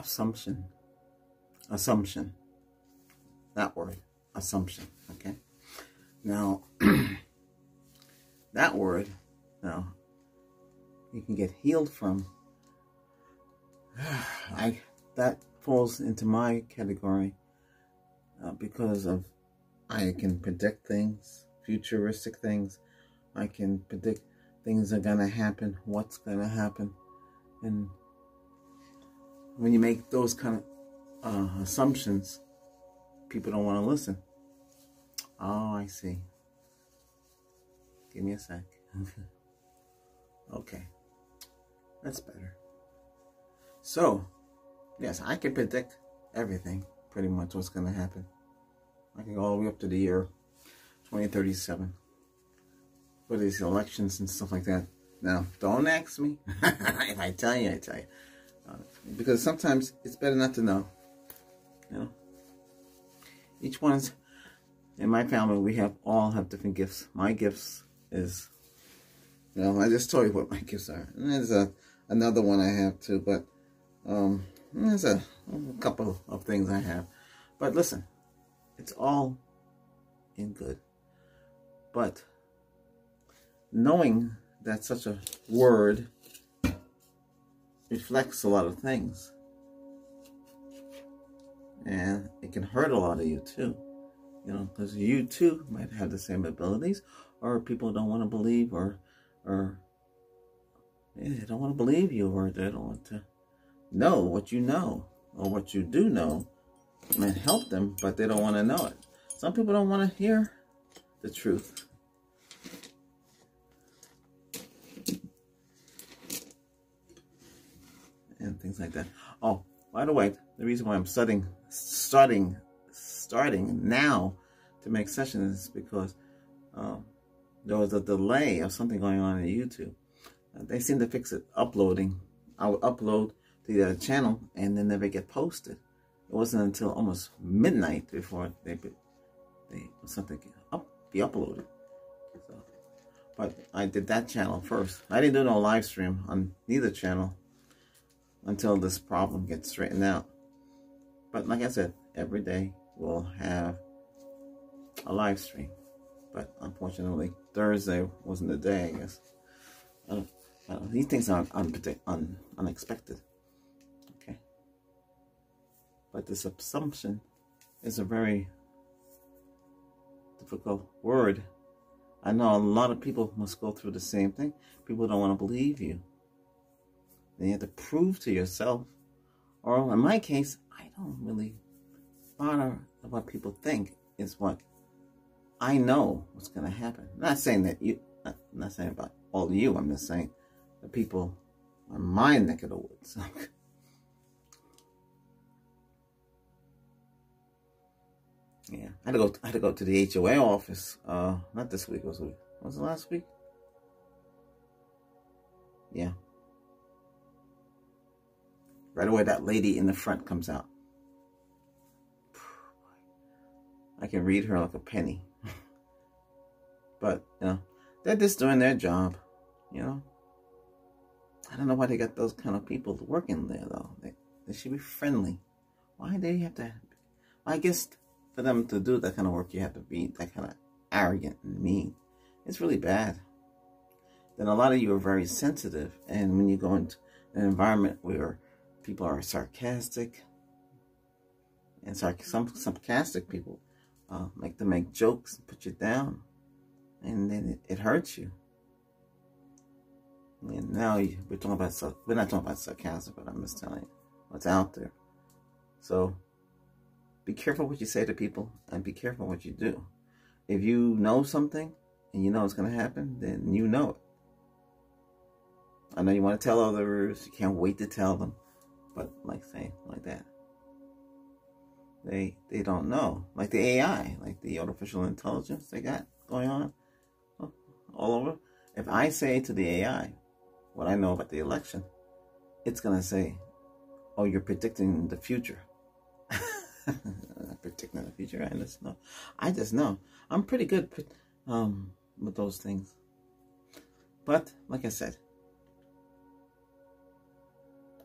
assumption. Assumption. That word. Assumption. Okay. Now, that word, now, you can get healed from. I that falls into my category uh, because of I can predict things, futuristic things. I can predict things are gonna happen, what's gonna happen, and when you make those kind of uh, assumptions, people don't want to listen. Oh, I see. Give me a sec. okay. That's better. So, yes, I can predict everything, pretty much what's going to happen. I can go all the way up to the year 2037 for these elections and stuff like that. Now, don't ask me. if I tell you, I tell you. Because sometimes it's better not to know. You know? Each one's, in my family, we have all have different gifts. My gifts is, you know, I just told you what my gifts are. And there's a, another one I have too, but um, there's a, a couple of things I have. But listen, it's all in good. But knowing that such a word reflects a lot of things. And it can hurt a lot of you too. You know, because you too might have the same abilities, or people don't want to believe, or, or yeah, they don't want to believe you, or they don't want to know what you know, or what you do know, and help them, but they don't want to know it. Some people don't want to hear the truth. Things like that. Oh, by the way, the reason why I'm starting, starting, starting now to make sessions is because um, there was a delay of something going on in YouTube. Uh, they seem to fix it uploading. I would upload to the channel and then never get posted. It wasn't until almost midnight before they they something up be uploaded. So, but I did that channel first. I didn't do no live stream on neither channel until this problem gets straightened out. But like I said, every day we'll have a live stream. But unfortunately, Thursday wasn't the day, I guess. Uh, uh, these things are un unexpected. Okay. But this assumption is a very difficult word. I know a lot of people must go through the same thing. People don't want to believe you. Then you have to prove to yourself, or in my case, I don't really bother what people think. Is what I know what's going to happen. I'm not saying that you, I'm not saying about all of you. I'm just saying the people on my neck of the woods. yeah, I had to go. I had to go to the HOA office. Uh, not this week. Was it? Was it last week? Yeah. Right away, that lady in the front comes out. I can read her like a penny. but, you know, they're just doing their job, you know. I don't know why they got those kind of people working there, though. They, they should be friendly. Why do they have to... I guess for them to do that kind of work, you have to be that kind of arrogant and mean. It's really bad. Then a lot of you are very sensitive. And when you go into an environment where people are sarcastic, and some sarcastic people uh, make them make jokes and put you down, and then it, it hurts you. And now you, we're talking about we're not talking about sarcasm, but I'm just telling you what's out there. So be careful what you say to people, and be careful what you do. If you know something and you know it's going to happen, then you know it. I know you want to tell others, you can't wait to tell them, but like say like that. They they don't know. Like the AI, like the artificial intelligence they got going on all over. If I say to the AI what I know about the election, it's gonna say, Oh, you're predicting the future. predicting the future. I just know. I just know. I'm pretty good um, with those things. But like I said,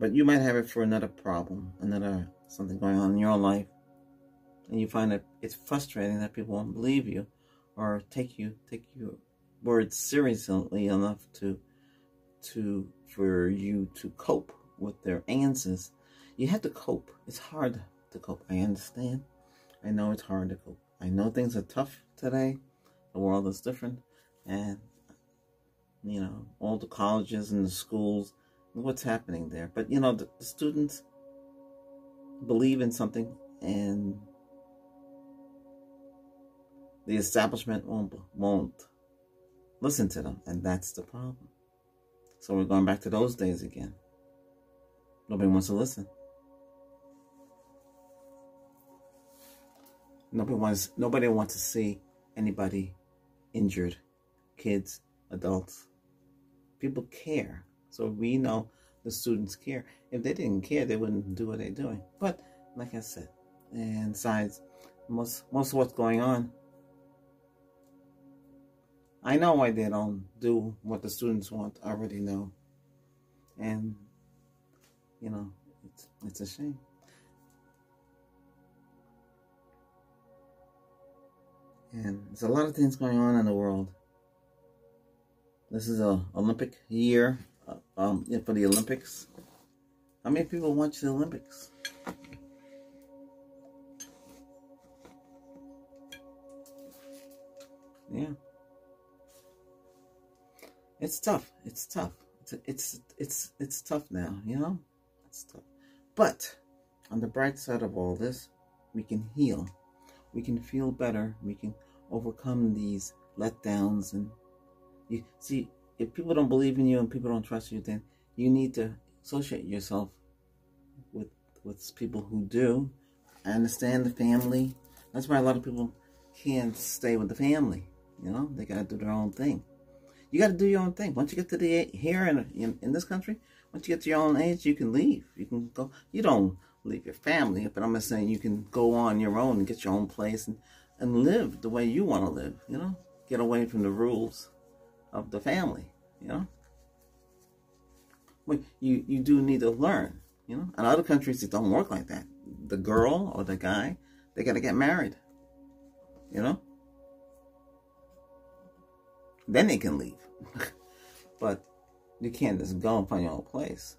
but you might have it for another problem, another something going on in your life, and you find that it's frustrating that people won't believe you or take you take your words seriously enough to to for you to cope with their answers. You have to cope. It's hard to cope. I understand. I know it's hard to cope. I know things are tough today. The world is different. And, you know, all the colleges and the schools, what's happening there. But, you know, the, the students believe in something and the establishment won't, won't listen to them. And that's the problem. So we're going back to those days again. Nobody wants to listen. Nobody wants nobody wants to see anybody injured. Kids, adults. People care. So we know the students care. If they didn't care, they wouldn't do what they're doing. But like I said, and besides, most most of what's going on, I know why they don't do what the students want. I already know, and you know, it's it's a shame. And there's a lot of things going on in the world. This is a Olympic year um, for the Olympics. How many people watch the Olympics? Yeah. It's tough. It's tough. It's it's it's it's tough now, you know? It's tough. But on the bright side of all this, we can heal we can feel better. We can overcome these letdowns. And you see, if people don't believe in you and people don't trust you, then you need to associate yourself with with people who do. I understand the family. That's why a lot of people can't stay with the family. You know, they gotta do their own thing. You gotta do your own thing. Once you get to the here in in, in this country, once you get to your own age, you can leave. You can go. You don't leave your family, but I'm just saying you can go on your own and get your own place and, and live the way you want to live, you know? Get away from the rules of the family, you know? Well, you, you do need to learn, you know? In other countries, it don't work like that. The girl or the guy, they got to get married, you know? Then they can leave. but you can't just go and find your own place.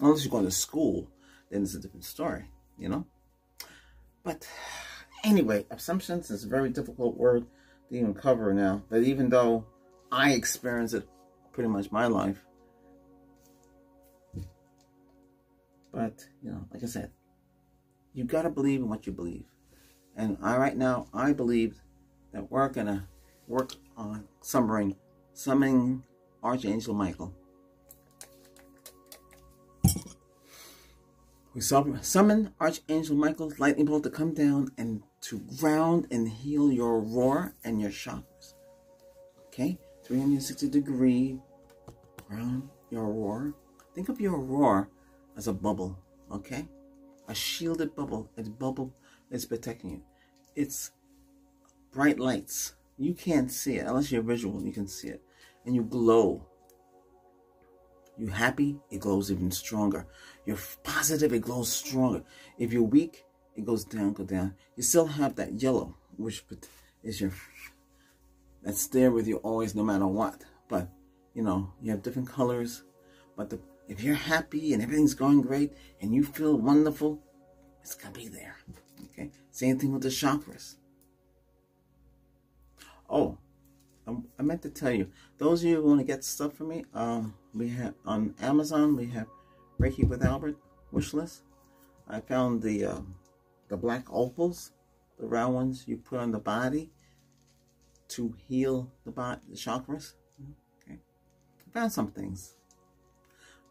Unless you're going to school then it's a different story, you know? But anyway, assumptions is a very difficult word to even cover now. But even though I experience it pretty much my life, but, you know, like I said, you got to believe in what you believe. And I right now, I believe that we're going to work on summoning, summoning Archangel Michael We summon Archangel Michael's lightning bolt to come down and to ground and heal your roar and your chakras. Okay? 360 degree ground your roar. Think of your roar as a bubble, okay? A shielded bubble. Its bubble is protecting you. It's bright lights. You can't see it unless you're visual. You can see it. And you glow you're happy, it glows even stronger. You're positive, it glows stronger. If you're weak, it goes down, go down. You still have that yellow, which is your, that's there with you always, no matter what. But, you know, you have different colors. But the, if you're happy and everything's going great and you feel wonderful, it's going to be there. Okay? Same thing with the chakras. Oh, I meant to tell you, those of you who want to get stuff from me, um, we have on Amazon, we have Reiki with Albert wish list. I found the uh, the black opals, the round ones you put on the body to heal the body, the chakras. Okay, I found some things.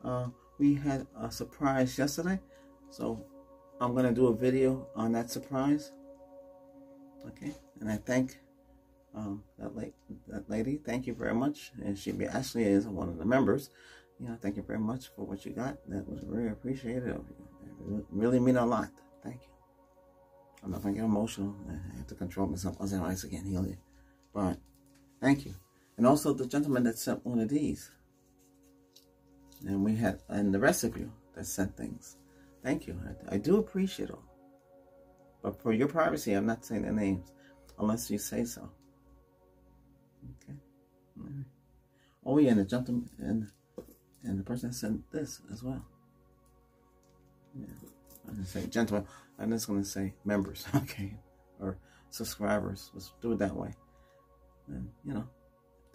Uh, we had a surprise yesterday, so I'm gonna do a video on that surprise. Okay, and I thank um, that, la- that lady, thank you very much. And she actually is one of the members. You know, thank you very much for what you got. That was really appreciated of you. It really mean a lot. Thank you. I'm not gonna get emotional. I have to control myself. otherwise once again, heal you. But thank you. And also the gentleman that sent one of these. And we had, and the rest of you, that sent things. Thank you. I, I do appreciate all. But for your privacy, I'm not saying the names unless you say so. Okay. Right. Oh yeah, and the gentleman and and the person that sent this as well. Yeah. I'm gonna say gentlemen. I'm just gonna say members, okay, or subscribers. Let's do it that way. And you know,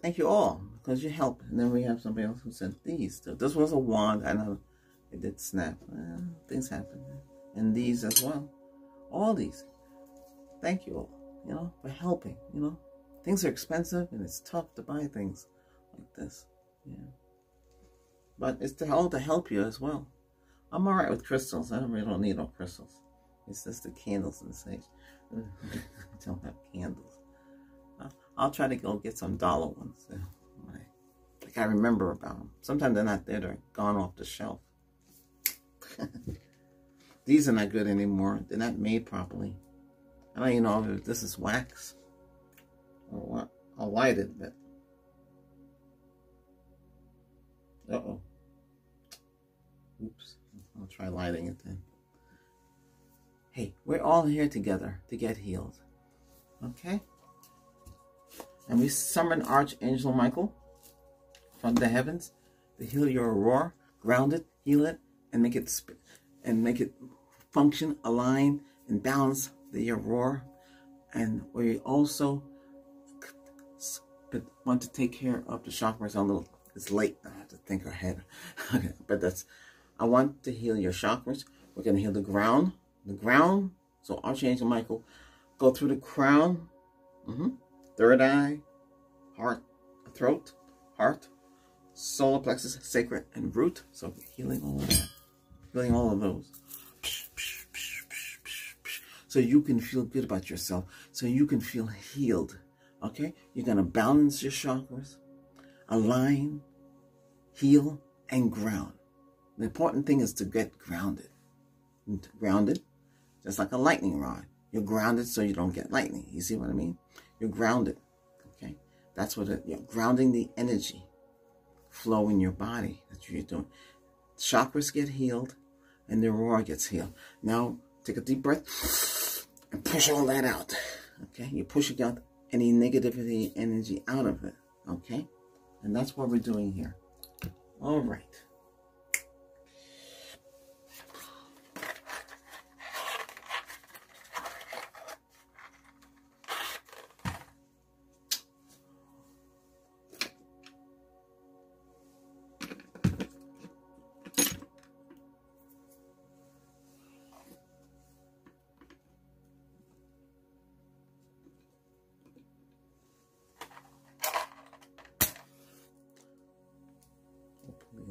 thank you all because you help. And then we have somebody else who sent these. This was a wand. I know it did snap. Well, things happen, and these as well. All these. Thank you all. You know, for helping. You know, things are expensive and it's tough to buy things like this. Yeah. But it's to all to help you as well. I'm all right with crystals. I don't really don't need no crystals. It's just the candles and the sage. I don't have candles. I'll try to go get some dollar ones. Like I can't remember about them. Sometimes they're not there. They're gone off the shelf. These are not good anymore. They're not made properly. I don't even know if this is wax or what. I'll light it, but... Uh-oh. Oops. I'll try lighting it then. Hey, we're all here together to get healed. Okay? And we summon Archangel Michael from the heavens to heal your aurora, ground it, heal it, and make it and make it function, align, and balance the aurora. And we also want to take care of the chakras a little. It's late. I have to think ahead. okay, but that's I want to heal your chakras. We're going to heal the ground. The ground. So Archangel Michael, go through the crown, mm -hmm, third eye, heart, throat, heart, solar plexus, sacral, and root. So healing all of that. Healing all of those. So you can feel good about yourself. So you can feel healed. Okay? You're going to balance your chakras, align, heal, and ground. The important thing is to get grounded. Grounded, just like a lightning rod. You're grounded so you don't get lightning. You see what I mean? You're grounded. Okay? That's what it, you're grounding the energy flow in your body. That's what you're doing. Chakras get healed and the aurora gets healed. Now, take a deep breath and push all that out. Okay? You're pushing out any negativity energy out of it. Okay? And that's what we're doing here. All right.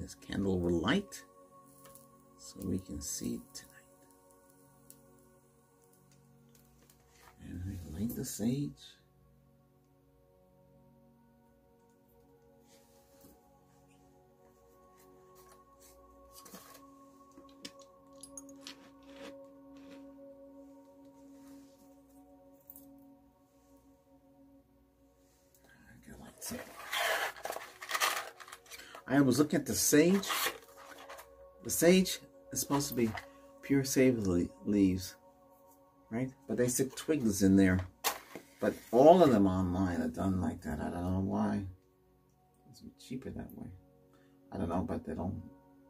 This candle will light so we can see tonight. And we light the sage. I was looking at the sage. The sage is supposed to be pure sage leaves, right? But they stick twigs in there. But all of them online are done like that. I don't know why. It's cheaper that way. I don't know, but they don't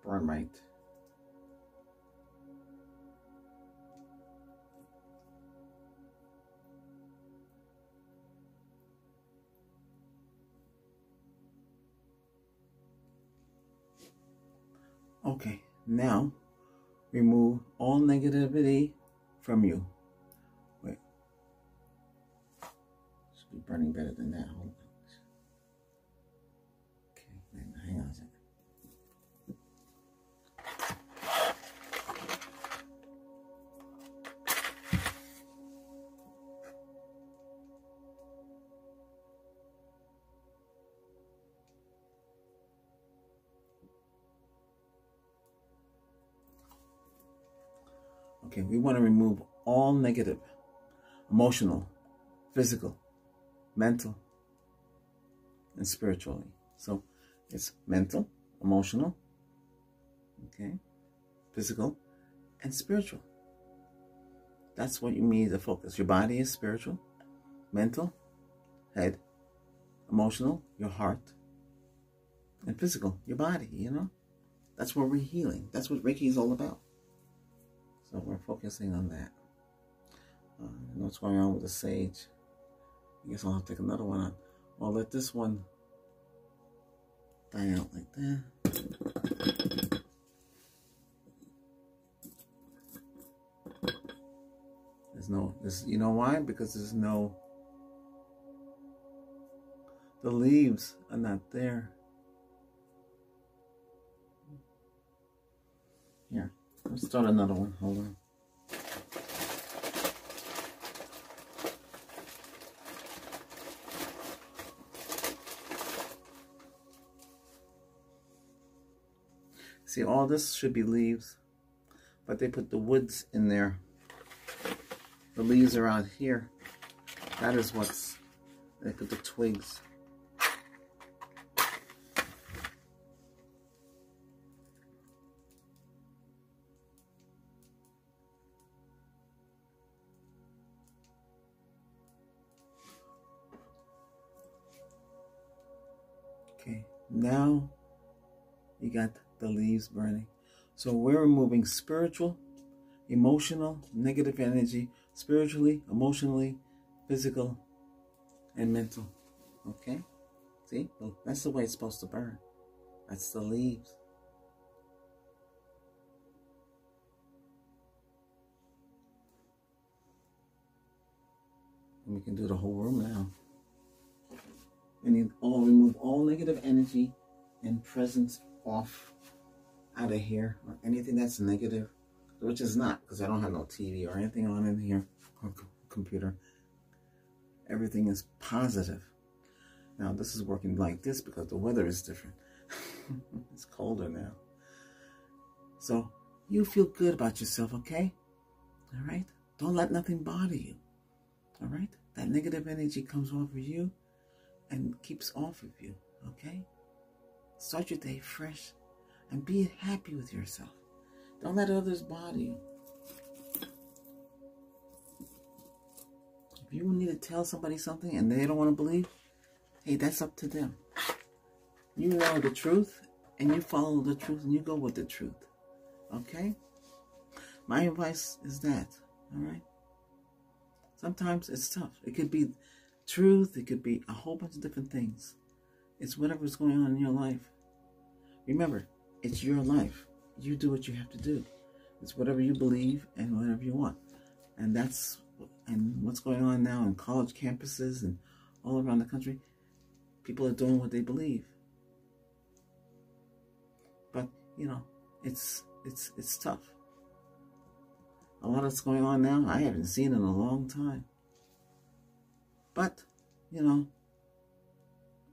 burn right. Okay, now remove all negativity from you. Wait. Should be burning better than that. Hold We want to remove all negative, emotional, physical, mental, and spiritually. So it's mental, emotional, okay, physical, and spiritual. That's what you need to focus. Your body is spiritual, mental, head, emotional, your heart, and physical, your body, you know? That's where we're healing. That's what Reiki is all about. So we're focusing on that. Uh, what's going on with the sage. I guess I'll have to take another one on. I'll let this one die out like that. There's no, this, you know why? Because there's no, the leaves are not there. Let's start another one. Hold on. See, all this should be leaves, but they put the woods in there. The leaves are out here. That is what's, they put the twigs. Now you got the leaves burning. So we're removing spiritual, emotional, negative energy, spiritually, emotionally, physical, and mental. Okay? See? That's the way it's supposed to burn. That's the leaves. And we can do the whole room now. And all remove all negative energy and presence off out of here or anything that's negative, which is not because I don't have no TV or anything on in here or computer. Everything is positive. Now this is working like this because the weather is different. it's colder now. So you feel good about yourself, okay? All right? Don't let nothing bother you. All right? That negative energy comes of you and keeps off of you, okay? Start your day fresh and be happy with yourself. Don't let others bother you. If you need to tell somebody something and they don't want to believe, hey, that's up to them. You know the truth and you follow the truth and you go with the truth. Okay? My advice is that, all right? Sometimes it's tough. It could be truth, it could be a whole bunch of different things. It's whatever's going on in your life. Remember, it's your life. You do what you have to do. It's whatever you believe and whatever you want. And that's and what's going on now in college campuses and all around the country. People are doing what they believe. But, you know, it's it's it's tough. A lot of that's going on now I haven't seen in a long time. But, you know,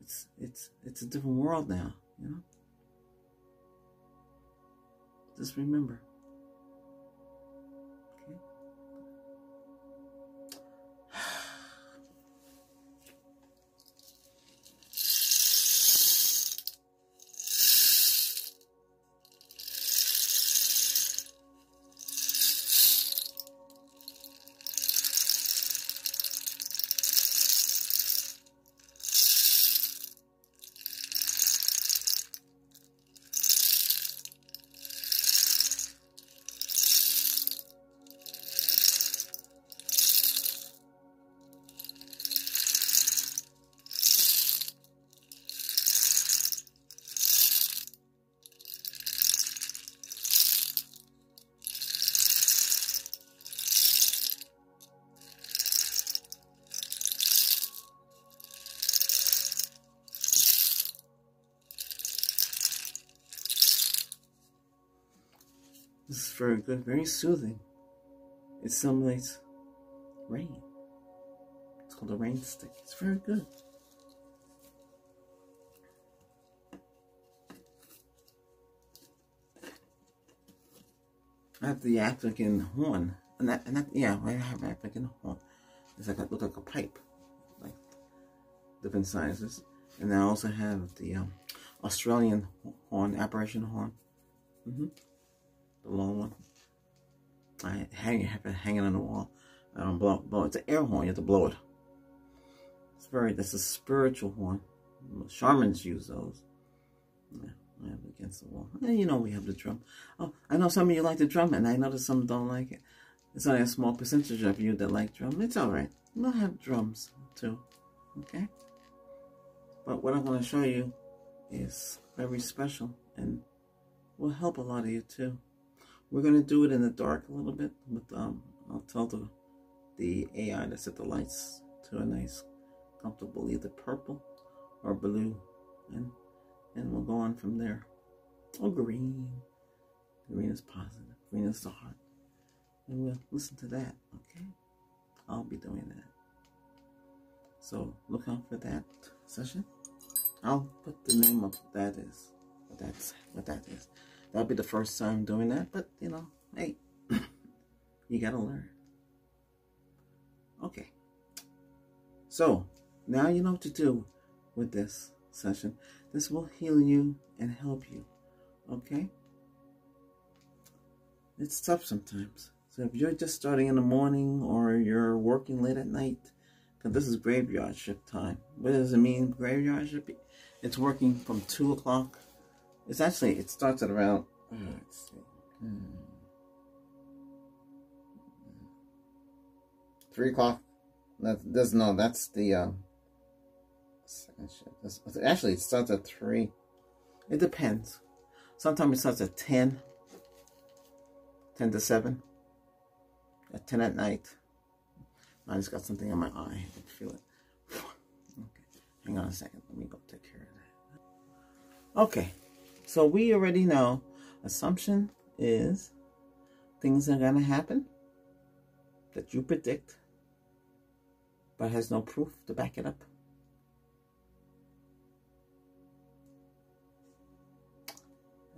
it's it's it's a different world now, you know. Just remember. Very good, very soothing. It simulates rain. It's called a rain stick. It's very good. I have the African horn. And that, and that yeah, I have African horn. It's like a, look like a pipe. Like different sizes. And I also have the um, Australian horn, apparition horn. Mm -hmm. The long one. I hang have it hanging on the wall. I don't blow, blow. It's an air horn. You have to blow it. It's very. That's a spiritual horn. Shamans use those. Yeah, I have it against the wall. And you know we have the drum. Oh, I know some of you like the drum, and I know that some don't like it. It's only a small percentage of you that like drum. It's all right. We'll have drums too. Okay. But what I'm going to show you is very special and will help a lot of you too. We're going to do it in the dark a little bit, but um, I'll tell the, the AI to set the lights to a nice, comfortable either purple or blue, and and we'll go on from there. Or green. Green is positive. Green is the heart. And we'll listen to that, okay? I'll be doing that. So look out for that session. I'll put the name of that is what that's what that is. That'll be the first time doing that, but you know, hey, you gotta learn. Okay. So now you know what to do with this session. This will heal you and help you. Okay? It's tough sometimes. So if you're just starting in the morning or you're working late at night, because this is graveyard shift time. What does it mean, graveyard shift? It's working from 2 o'clock. It's actually, it starts at around, uh, let's see, hmm, 3 o'clock. That, that's, no, that's the, uh, second shift. actually, it starts at 3. It depends. Sometimes it starts at 10, 10 to 7, at 10 at night. I just got something in my eye. I can feel it. Okay, hang on a second. Let me go take care of that. Okay, so we already know assumption is things are going to happen that you predict, but has no proof to back it up.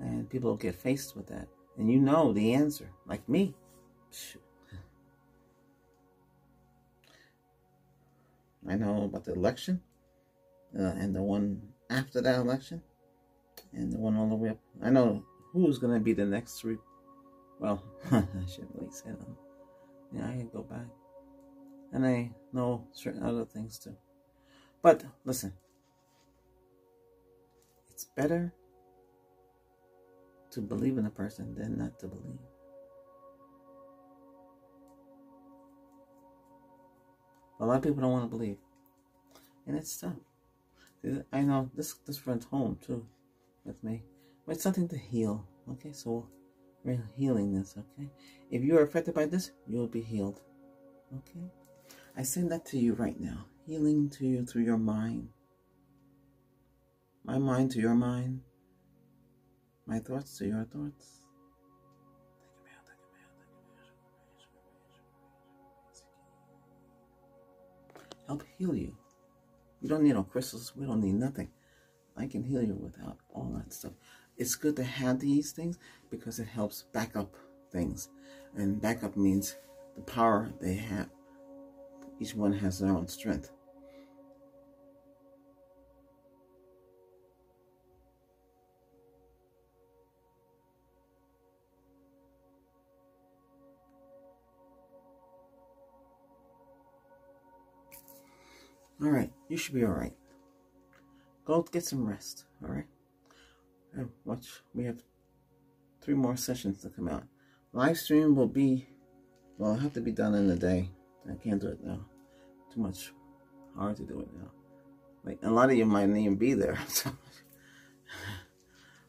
And people get faced with that. And you know the answer, like me. I know about the election uh, and the one after that election and the one all the way up. I know who's to be the next three. Well, I shouldn't really say that. Yeah, I can go back. And I know certain other things too. But listen, it's better to believe in a person than not to believe. A lot of people don't want to believe. And it's tough. I know this this friend's home too with me. But it's something to heal. Okay, so we're healing this, okay? If you are affected by this, you will be healed. Okay? I send that to you right now. Healing to you through your mind. My mind to your mind. My thoughts to your thoughts. help heal you. You don't need no crystals. We don't need nothing. I can heal you without all that stuff. It's good to have these things because it helps back up things. And backup means the power they have. Each one has their own strength. All right, you should be all right. Go get some rest, all right? And watch, we have three more sessions to come out. Live stream will be, well, it'll have to be done in the day. I can't do it now. Too much hard to do it now. Like, a lot of you might not even be there. So.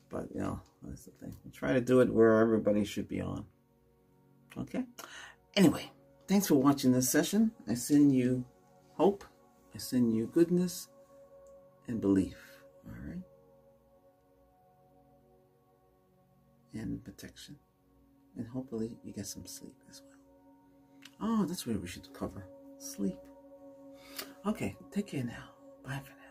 but, you know, that's the thing. I'll try to do it where everybody should be on. Okay? Anyway, thanks for watching this session. I send you hope I send you goodness and belief. All right? And protection. And hopefully you get some sleep as well. Oh, that's where we should cover. Sleep. Okay, take care now. Bye for now.